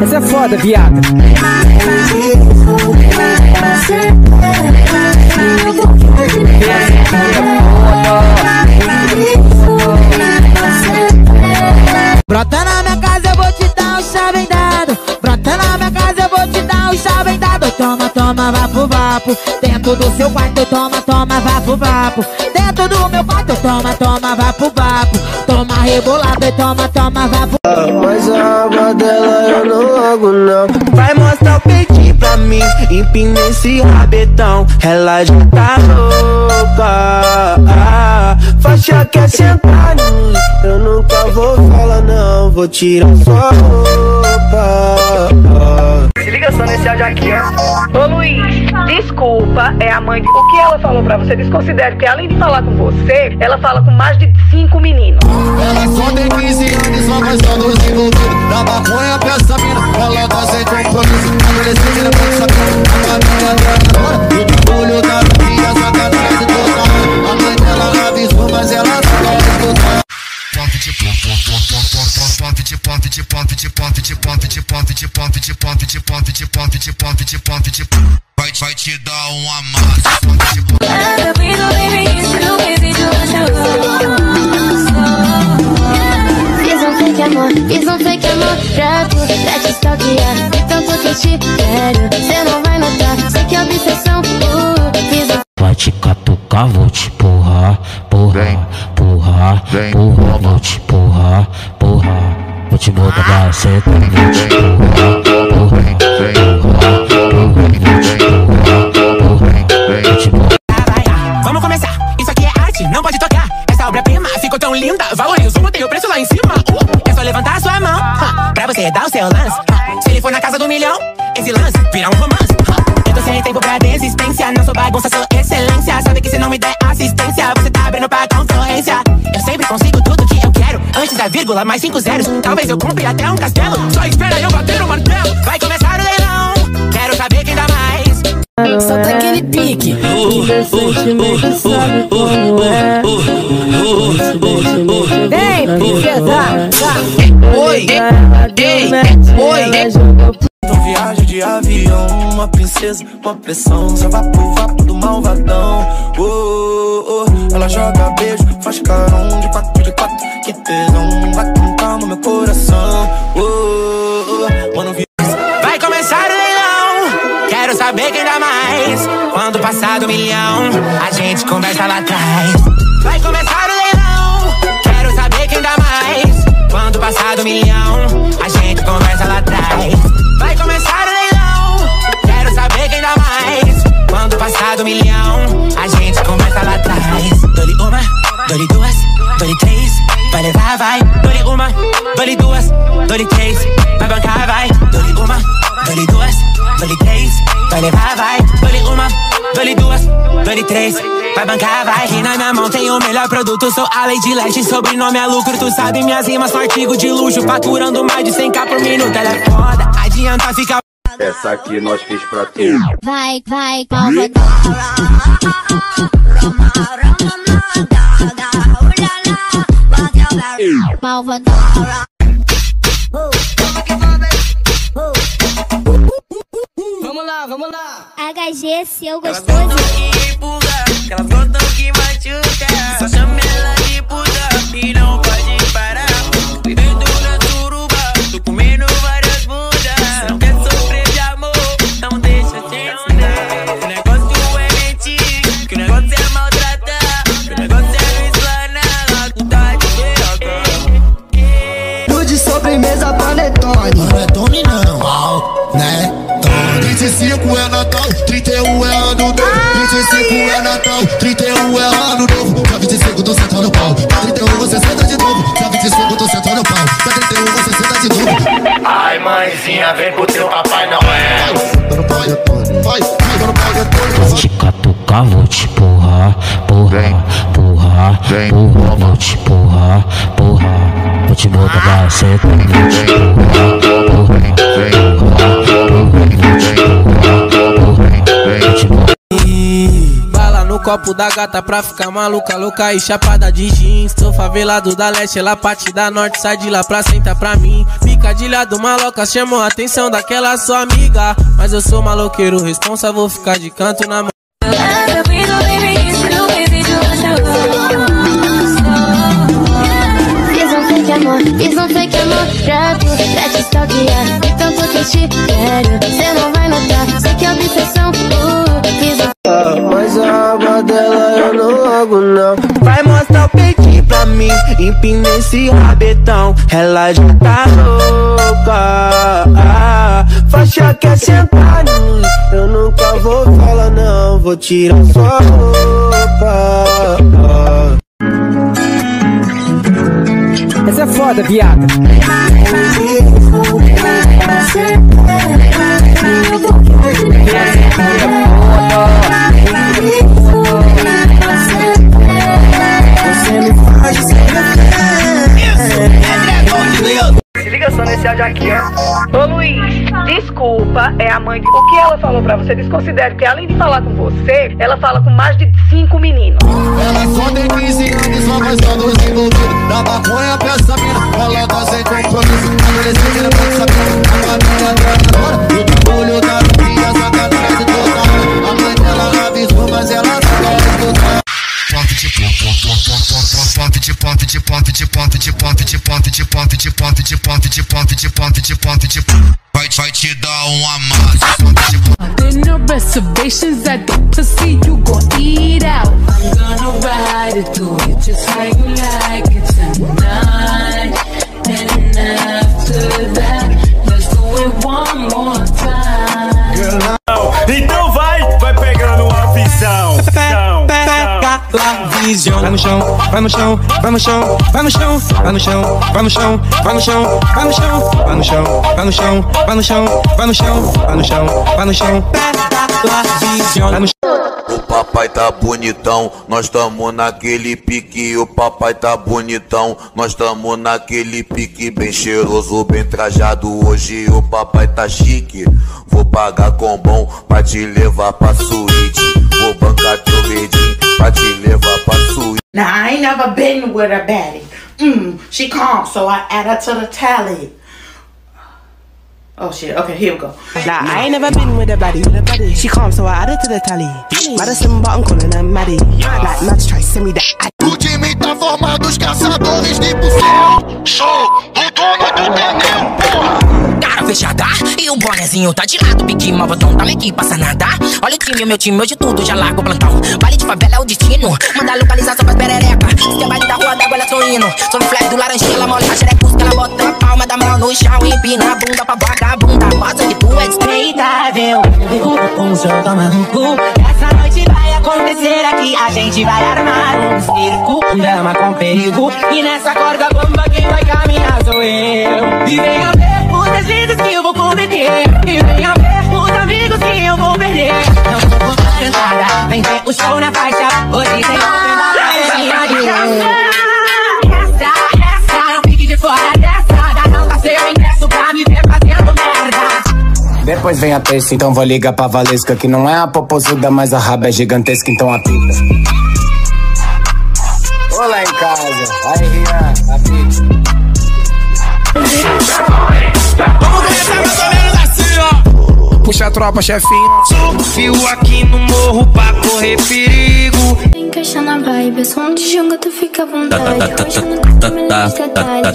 Essa é foda, viado. Brota na minha casa, eu vou te dar um chave dado. Brota na minha casa, eu vou te dar um chave dado. Toma, toma, vapo, vapo. Dentro do seu quarto, toma, toma, vapo, vapo. Dentro do meu quarto, toma, toma, vapo, vapo. Toma rebolado e toma, toma, vapo. Mas a aba dela logo não Vai mostrar o peitinho pra mim Empina esse rabetão. Ela já tá louca. Faixa quer sentar em mim. Eu nunca vou falar não Vou tirar sua roupa. Só nesse ó. Ô Luiz, desculpa, é a mãe de. O que ela falou pra você? Desconsidere, porque além de falar com você, ela fala com mais de cinco meninos. Ela só tem 15 anos, só só dos envolvidos Da maconha pra essa mina, ela tá sem compromisso Adolescente não pode saber, a caminha dela agora E o bagulho da Vai, vai te dar um de amor, fiz um fake amor pra tu, pra te stalkear E tanto que te quero, cê não vai notar Sei que é obsessão, uh, fiz um Vai te catucar, vou te porrar, porrar, porrar, porrar, vou te porrar, porrar. Vou te botar pra sentar, vou te porrar, porrar, vapo, do malvadão oh, oh, oh. Ela joga beijo, faz carão De quatro, de quatro, que Vai meu coração oh, oh, oh. Mano, Vai começar o leilão. Quero saber quem dá mais. Quando passar do milhão, a gente conversa lá atrás. Vai começar o leilão. Quero saber quem dá mais. Quando passar do milhão, a gente conversa lá atrás. Quando passar do milhão, a gente conversa lá atrás. Dole uma, dole duas, dole três. Vai levar, vai. Dole uma, dole duas, dole três. Vai bancar, vai. Dole uma, dole duas, dole três. Vai levar, vai. Dole uma, dole duas, dole três. Vai bancar, vai. Aqui na minha mão tem o melhor produto. Sou a Lady Leste, sobrenome é lucro. Tu sabe, minhas rimas são artigo de luxo. Faturando mais de 100k por minuto. Ela é foda. Adianta ficar. Essa aqui nós fiz pra tu. Vai, vai, malvadão Malvadão Vamos lá, vamos lá. HG, seu gostoso. que empurra Elas gostam que machuca Só chama ela de puta é Natal, 31 é ano novo Dia 25 tô sentando no pau Dia 31 você senta de novo Dia 25 tô sentando no pau Dia 31 você senta de novo Ai, mãezinha, vem pro teu Papai Noel. Dando pau detone, vai, vai dando pau detone Vou te catucar, vou te porrar, porrar, porrar, porrar, vou te porrar, porrar. Vou te botar pra sentar, vou te porrar, porrar, porrar, porrar, vou te porrar, porrar, copo da gata pra ficar maluca, louca e chapada de jeans. Sou favelado da leste, ela parte da norte, sai de lá pra sentar pra mim. Picadilha do maloca chamou a atenção daquela sua amiga. Mas eu sou maloqueiro, responsa, vou ficar de canto na mão. Amor, amor pra te stalkear. Que te mim, empina esse rabetão. Ela já tá louca. Ah, faixa quer sentar em mim. Eu nunca vou falar não, vou tirar sua roupa. Ah. Essa é foda, viado. Nesse áudio aqui, ó. Ô Luiz, desculpa, é a mãe de. O que ela falou pra você? Desconsidere, porque além de falar com você, ela fala com mais de cinco meninos. Ela só tem 15 anos, só faz anos envolvidos Na maconha pra essa mina, ela tá sem compromisso Adolescente não pode saber, porte de porte de porte de porte de porte de porte de porte de porte de porte de porte de porte de porte de Vai, vai te dar um There no reservations at the pussy, you gon' eat out. I'm gonna ride it through it just like you like it tonight. And after that, let's do it one more time. Então vai, vai pegando a visão. Pega lá, visão. Vai no chão, vai no chão, vai no chão, vai no chão, vai no chão, vai no chão, vai no chão, vai no chão, vai no chão, vai no chão, vai no chão, vai no chão, vai no chão, vai no chão. Vai no O papai tá bonitão, nós tamo naquele pique. O papai tá bonitão, nós tamo naquele pique. Bem cheiroso, bem trajado. Hoje o papai tá chique. Vou pagar com bom pra te levar pra suíte. Vou bancar teu verdinho pra te levar pra suíte. Now I ain't never been with a baddie. Mm, she calm, so I add her to the tally. Oh shit, okay, here we go. Nah, I ain't never been with a baddie. She calm, so I added to the tally. Madison button calling her Maddie. Like Mads try send me that. O time tá formado, os caçadores de bucel Sou o dono do porra Cara fechada e o bonezinho tá de lado. Pique malvadão, tá aqui, passa nada. Olha o time, meu time, hoje tudo já largo o plantão. Baile de favela o destino. Manda localização pras perereca. Se é da rua d'água, ela sorrindo. Sob flash do laranjinha, ela molha a xerecus que ela bota na palma da mão no chão. Empina a bunda pra vagabunda. Mostra que tu é Respeitável, com o seu maluco. Essa noite vai acontecer aqui. A gente vai armar um circo, um drama com perigo. E nessa corda bomba quem vai caminhar sou eu. E venha ver os deslizes que eu vou cometer. E venha ver os amigos que eu vou perder. Não a cantada, vem ver o show na faixa. Hoje tem open bar, Essa, essa, não fique de fora dessa. Dá não tá seu ingresso pra me ver fazendo merda. Depois vem a terça, então vou ligar pra Valesca Que não é a popozuda, mas a raba é gigantesca, então a pica Olá em casa, aí Rian, a tropa, chefinho. fio aqui no morro pra correr perigo. Encaixa na vibe, é som de junga, tu fica à vontade. tá, tá, tá, tá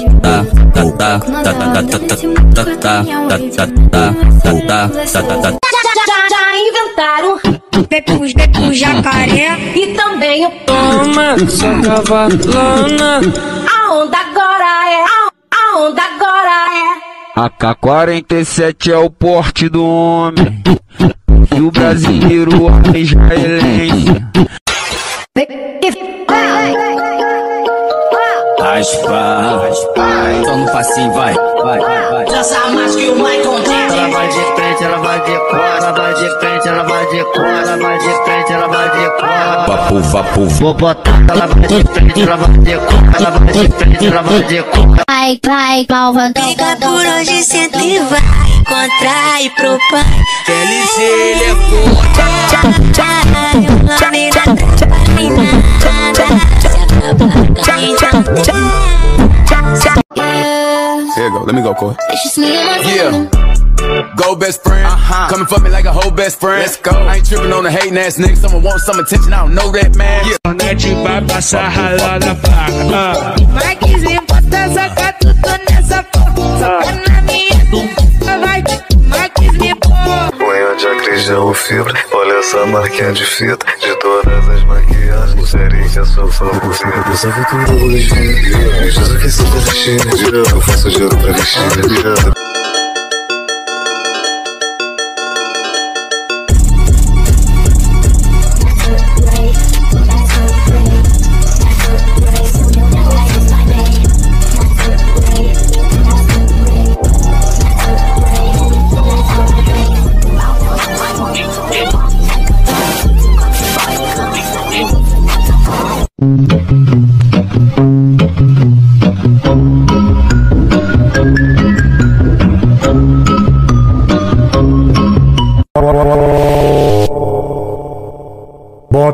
pepus, pepus, jacaré e também o toma, tá, cavalona. A onda agora é a, a onda agora. AK-47 é o porte do homem. E o brasileiro é israelense. Raspa, só no passinho, vai, vai, vai, vai. Dança mais que o Michael Jackson. Ela vai de frente, ela vai de cor, ela vai de frente, ela vai de cor, ela vai de frente, ela vai de cor. Vapo, vapo, Vou botar, ela vai de frente, ela vai de cor, ela vai de frente, ela vai de cor. Vai, vai, malvadão. Fica por hoje, senta e vai. Contrai pro pai. LG, ele é da Here you go. Let me go, Corey. Yeah. Go best friend. Uh-huh. Coming for me like a whole best friend. Let's go. I ain't tripping on the hating ass nigga. Someone wants some attention. I don't know that man. Yeah. Net vai passar ralando a placa. Marquezinho, bota soca tudo nessa porra. Soca na minha bunda, vai. Marquezinho, porra. Unha de acrijão, fibra, olha essa marquinha de fita De todas as maquiagens, pulseirinha, sofá Você pensava que eu vou vestir Me diz o que você tá vestindo Eu faço juro pra vestir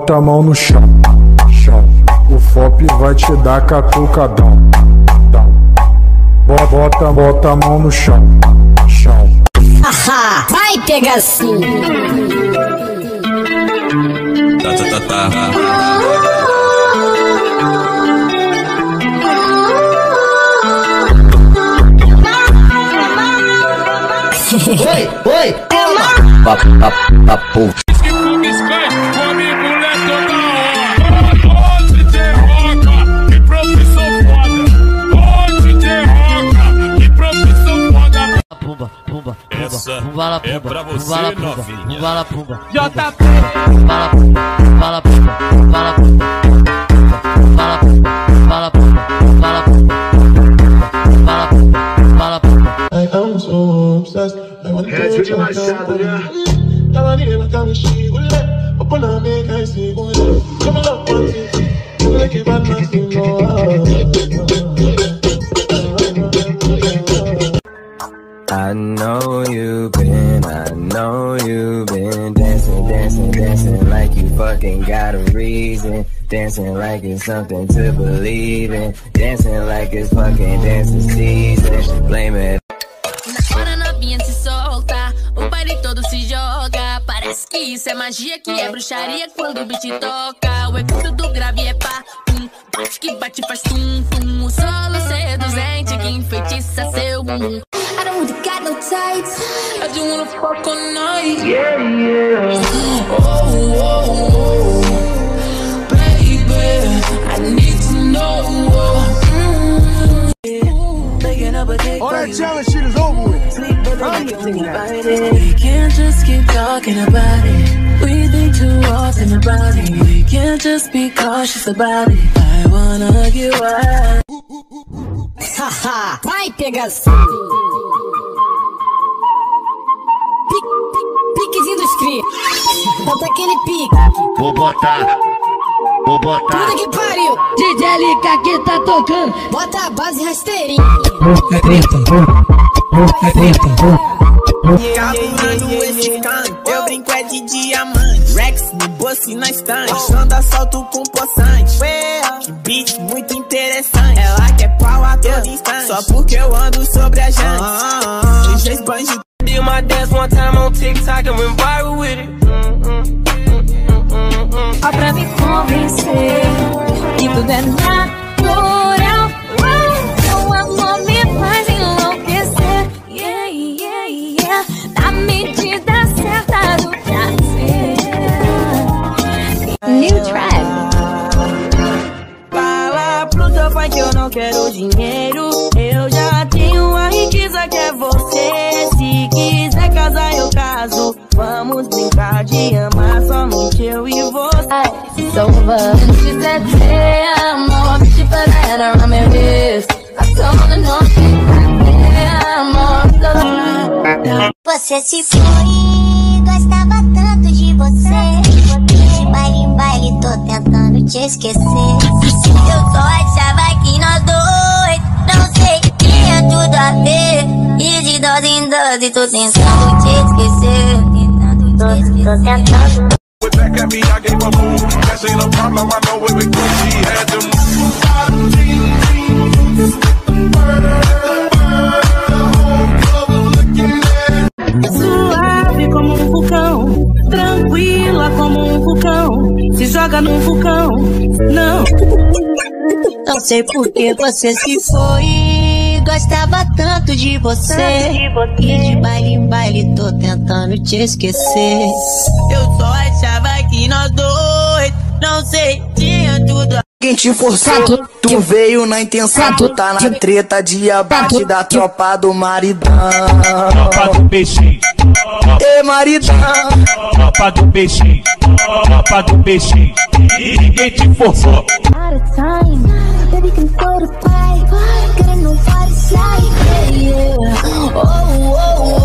Bota a mão no chão, chão. O FOP vai te dar catucadão. Dão. Bo- Bota, bota a mão no chão, chão. Haha, vai pegar assim. Tá, tá, tá, tá. Oi, oi, Papo. Pumba, pumba, pumba la pumba, pra você, pumba la pumba, novinha. pumba la pumba. JP. Pumba la pumba, pumba la pumba, pumba la pumba, pumba la pumba, pumba la pumba, pumba la pumba, pumba la pumba, pumba la pumba. I am so obsessed. I want to touch your tongue. I know you've been, I know you've been dancing, dancing, dancing like you fucking got a reason. Dancing like it's something to believe in. Dancing like it's fucking dancing season. Blame it. Agora novinha se solta, o baile todo se joga. Parece que isso é magia, que é bruxaria quando o beat toca. O efeito do grave é pá, que bate faz tum, tum. O solo seduzente que enfeitiça seu bumbum. I don't really got no tights, I just wanna fuck all night. Yeah, yeah. Oh, oh, oh, baby, I need to know. All that challenge shit is over with. We can't just keep talking about it. We too often about it. We can't just be cautious about it. I wanna get wild. Haha, vai pegar. Pique, pique, piquezinho dos cria. Bota aquele pique. Vou botar, vou botar. Puta que pariu. DJ LK que tá tocando. Bota a base rasteirinha. É treta, é treta. Capurando esse canto, eu brinco é de diamante No bolso e na estante Achando assalto com poçante. Que beat muito interessante. Ela quer pau a todo instante. Só porque eu ando sobre a jante DJ Sponge Did my dance one time on TikTok and went viral with it. Ó pra me convencer que tudo é natural. Você se foi, gostava tanto de você. De baile em baile, tô tentando te esquecer. Eu só achava que nós dois, não sei, tinha tudo a ver. E de dose em dose, tô tentando te esquecer. Tentando te esquecer. Tô, tô tentando. back at me, I gave a move. That ain't a problem, I know it Gucci had them. Sei por que você se foi. Gostava tanto de você. E de baile em baile tô tentando te esquecer. Eu só achava que nós dois, não sei, tinha tudo. Quem te forçou, tu veio na intenção, tu tá na treta de abate da tropa do maridão. Tropa do peixe. Ê, maridão. Tropa do peixe. Tropa do peixe. E ninguém te forçou. out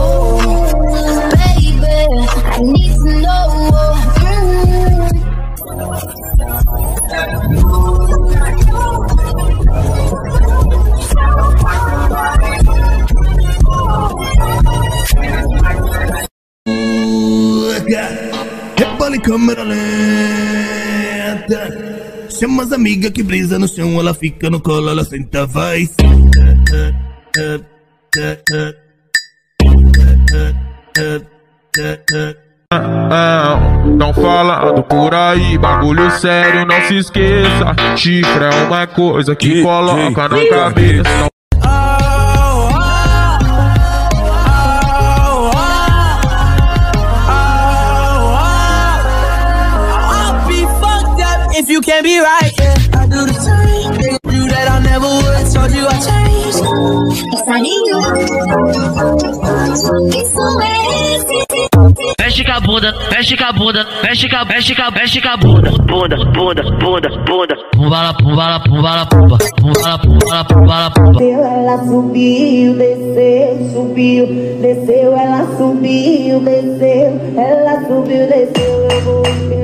Chama as amigas que brisa no chão, ela fica no colo, ela senta, vai. Não falando por aí, bagulho sério, não se esqueça. Chifre é uma coisa que coloca na cabeça. If you can't be right. Yeah, I do the same. Gon' do that I never would. Told you I changed. Mexe com a bunda, mexe com a bunda, mexe com a, mexe com a, mexe com a bunda. Bunda, bunda, bunda, bunda. Pumbala, pumbala, pumbala, pumba. Pumbala, pumbala, pumbala, pumba. Desceu, ela subiu, desceu, subiu, desceu, ela subiu, desceu, ela subiu, desceu, eu vou.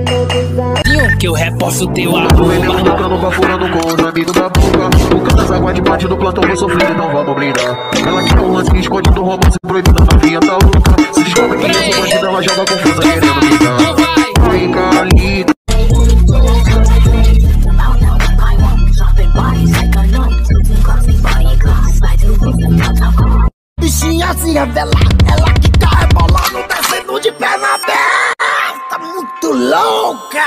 Que eu reposto teu Veneno arroba. tocando, bafurando com os amigos da boca. O canto das águas de bate do plantão vou sofrer, então vamos brindar. Ela quer um lance esconde do romance proibido, a novinha tá louca. Se descobre que eu sou bandida, ela joga confusa querendo. Vem cá ali. Bichinha se revela, ela que tá rebolando, descendo de perna aberta, muito louca!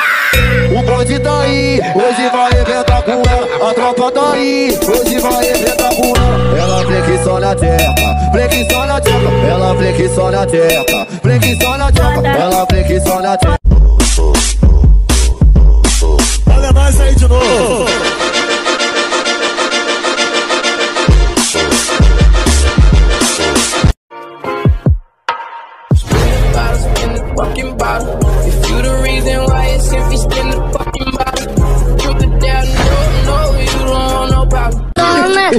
O bonde tá aí, hoje vai inventar com ela. A tropa tá aí, hoje vai inventar com ela. Ela fleque só na teca, fleque só na teca. Ela fleque só na teca, fleque só na teca. Ela fleque só na teca. Olha nós é aí de novo.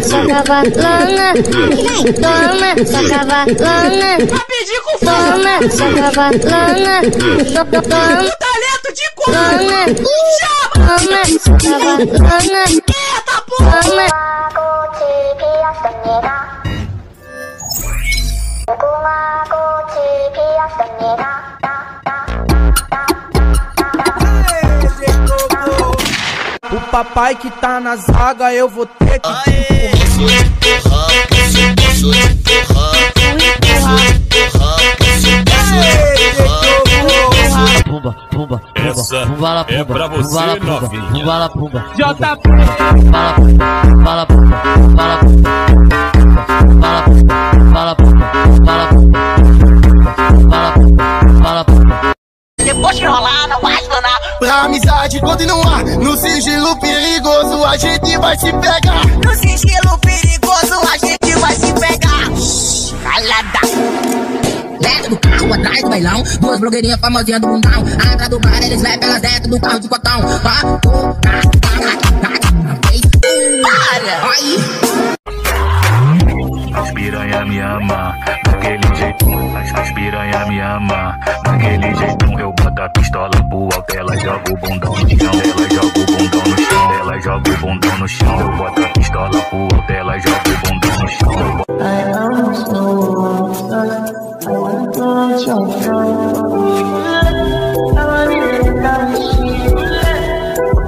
sacava lona, toma, sacava lona, toma, sacava lona, toma, talento de cor. chama, toma, sacava lona, eita porra, toma. O papai que tá na zaga, eu vou ter que. Aê. Pumba, pumba, é pra você, pumba, pumba, pumba. pumba, Pumba. pumba, pumba. pumba, pumba. pumba, pumba. pumba, pumba. pumba, pumba. pumba, pumba. pumba, pumba. Depois que rolar. Pra amizade continuar, no sigilo perigoso a gente vai se pegar. No sigilo perigoso a gente vai se pegar. Calada. Dentro do carro, atrás do bailão Duas blogueirinhas famosinhas do mundão Atrás do bar, eles levam elas dentro do carro de cotão Vá, cá, cá, cá, cá, uma vez, para Aí as piranha me ama, daquele jeito, as, as piranha me ama, daquele jeito eu boto a pistola pro alto, ela joga o bundão no chão, ela joga o bundão no chão, ela joga o bundão no chão, eu boto a pistola pro alto, ela joga o bundão no chão. I am so upset, I want to jump out. I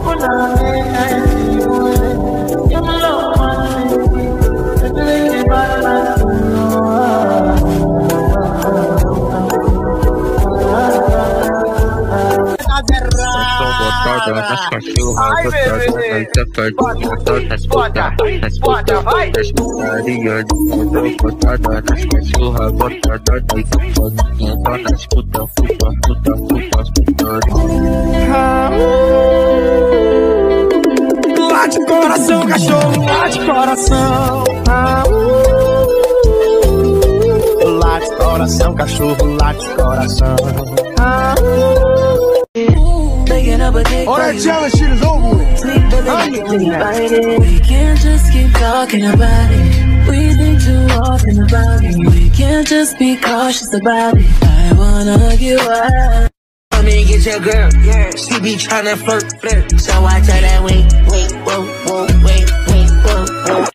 want to nas safadinhas, nas putas, nas putas, nas putarias de bunda botada nas cachorra botada nas safadinhas, nas putas, puta, puta, puta, puta. Late coração, cachorro, late coração. Ah, uh. Late coração, cachorro, late coração. All that jealous shit is over with. We can't just keep talking about it. We think too often about it. We can't just be cautious about it. I wanna get wild. Come and get your girl. yeah. She be tryna flirt, flirt. So I tell that wait, wait, whoa, whoa, wait, wait, whoa, whoa.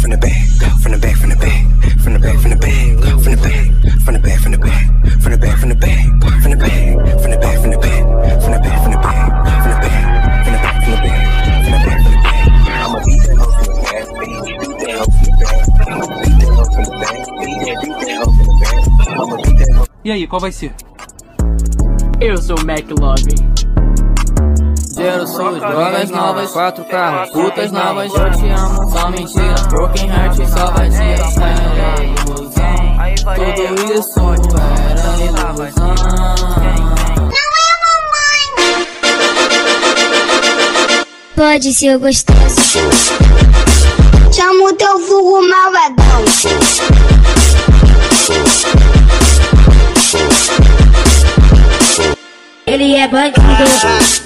From the back, qual vai ser? Eu sou o McLovin. Zero sou drogas novas, quatro carros, putas novas, eu te amo, só mentira, broken heart, só vazia, era ilusão, tudo isso era ilusão. Pode ser gostoso. Chama o teu vulgo malvadão. Ele é bandido.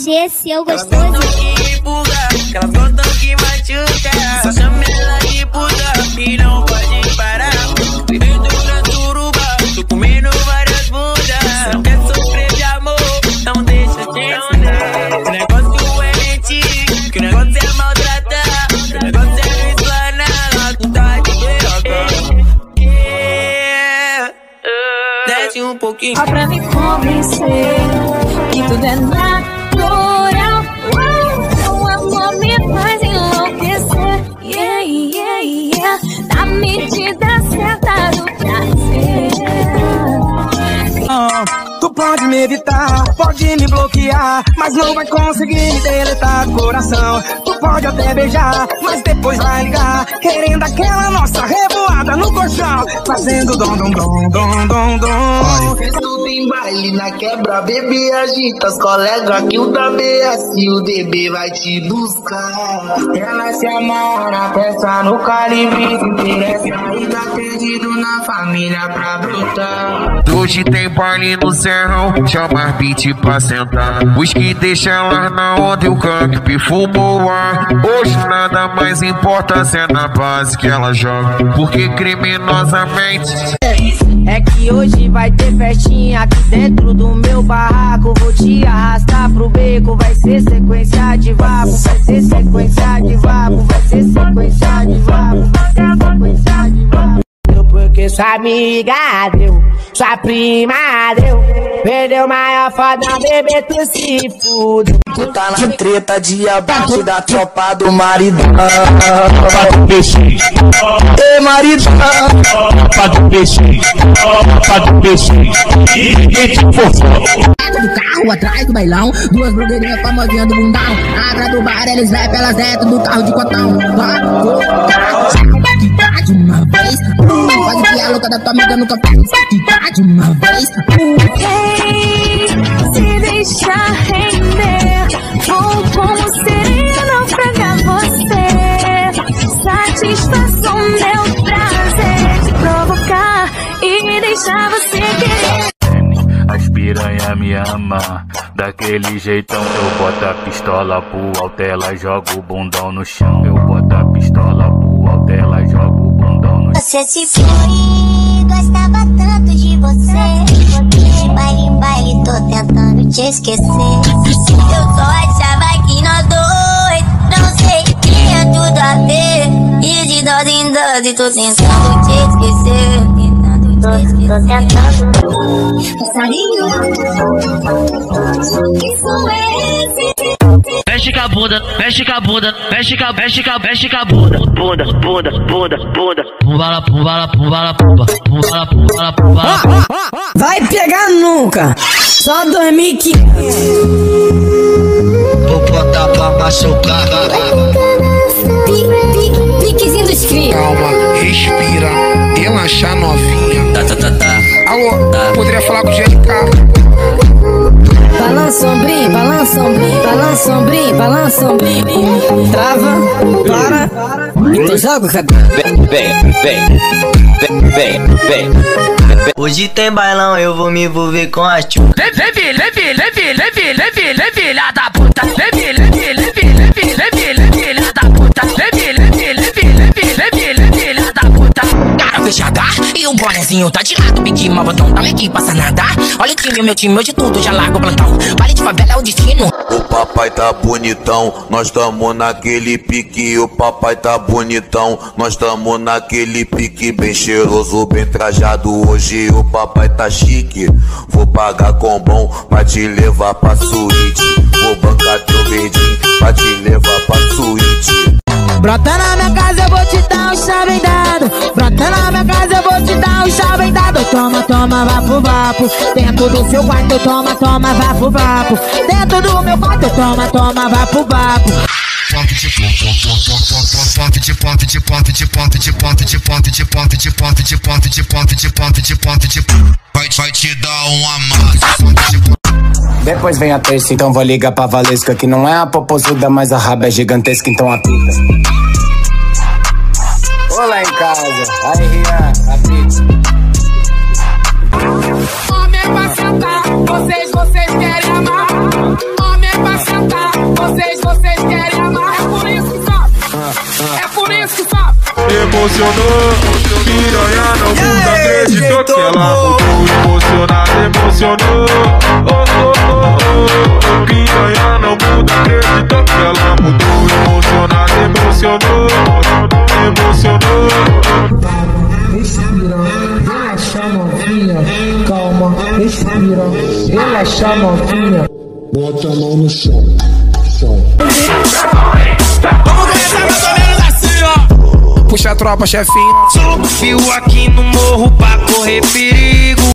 HG, seu Elas gostoso. gostam que empurra, elas gostam que machuca. Só chama ela de puta e não pode parar. Vivendo na suruba, tô comendo várias bundas. Não quer sofrer de amor, não deixa de andar. O negócio é mentir, que o negócio é maltratar. Que o negócio é me explanar, tu tá de piroca. Desce um pouquinho. Só pra me convencer que tudo é natural. yeah. Tu pode me evitar, pode me bloquear, mas não vai conseguir me deletar do coração. Tu pode até beijar, mas depois vai ligar, querendo aquela nossa revoada no colchão, fazendo dom dom dom dom dom dom. Tudo em baile na quebra, bebê agita as colegas que o da BS o DB vai te buscar. Ela se amarra peça no calibre, se interessa e tá perdido na família pra brotar. Hoje tem baile no serrão, chama as beat pra sentar. Os que deixam ela na onda e o canque fumou ar. Hoje nada mais importa se é na base que ela joga. Porque criminosamente. É que hoje vai ter festinha aqui dentro do meu barraco. Vou te arrastar pro beco, vai ser sequência de vapo, vai ser sequência de vapo, vai ser sequência de vapo, vai ser sequência. Porque sua amiga deu, sua prima deu, perdeu maior foda, bebê, tu se fude. Tu tá na treta de abaixo da tropa do maridão. Peixe, Ê, maridão. tropa do peixe, tropa do peixe, te fofo. Dentro do carro, atrás do bailão Duas blogueirinhas famosinhas do bundão Atrás do bar, eles rap, elas dentro do carro de cotão Vai, vez que a louca da tua amiga nunca fez de uma vez Ei, se deixar render, vou como sereia naufragar você. Satisfação, meu prazer te provocar e deixar você querer. As piranha me ama Daquele jeitão Eu boto a pistola pro alto Ela joga o bundão no chão Eu boto a pistola pro alto Ela joga o abandono. Você se foi, gostava tanto de você. De baile em baile, tô tentando te esquecer. Eu só achava que nós dois, não sei, tinha tudo a ver. E de dose em dose, tô tentando te esquecer. Tentando tô tentando. Passarinho, que sou esse? Mexe com a bunda, mexe com a bunda, mexe com a, mexe com a, mexe com a bunda. Bunda, bunda, bunda, bunda. Pumbala, pumbala, pumbala, pumba. Pumbala, pumbala, pumbala. Vai pegar nunca. Só 2015. Vou botar pra machucar. Piquezinho dos crios. Calma, respira, relaxa novinha. Tá, tá, tá, tá. Alô, poderia falar com o GLK? Balança ombrinho, balança ombrinho, balança ombrinho, balança ombrinho. Trava, para, então joga o cabelo. Vem, vem, vem, vem, vem. Hoje tem bailão, eu vou me envolver com a tio. Vem, vem, vem, vem, vem, vem, vem, vem, vem, filha da puta. Vem, vem, vem, vem, vem, vem, vem, filha da puta. Vem, vem, vem, Fechada e o bonezinho tá de lado, biquinho, mal botão, dá aqui, passa nada. Olha o time, meu time, hoje tudo já larga o plantão. Vale de favela é o destino. O papai tá bonitão, nós tamo naquele pique. O papai tá bonitão, nós tamo naquele pique. Bem cheiroso, bem trajado. Hoje o papai tá chique. Vou pagar com bom pra te levar pra suíte. Vou bancar teu verdinho pra te levar pra suíte. Brota na minha casa, eu vou te dar um chave dado quarto, toma, toma, vapo, vapo. Dentro do seu quarto, toma, toma, vapo, vapo. Dentro do meu quarto, toma, toma, vapo, vapo. Vai te dar um amasso. Depois vem a terça, então vou ligar pra Valesca Que não é a popozuda, mas a raba é gigantesca, então apita Olá em casa, aí Rian, apita amar. Homem pra sentar, vocês, vocês querem amar. É por isso que sabe. É por isso que sabe. Emocionou, piranha não muda, acreditou que ela mudou Emocionada, emocionou, oh, oh, oh, oh. Piranha não muda, acreditou que ela mudou Emocionada, emocionou, emocionou Respira, relaxa novinha, calma, respira, relaxa novinha. Bota a mão no chão, chão. Vamos começar mais ou menos assim, ó. Puxa a tropa, chefinho. Subiu aqui no morro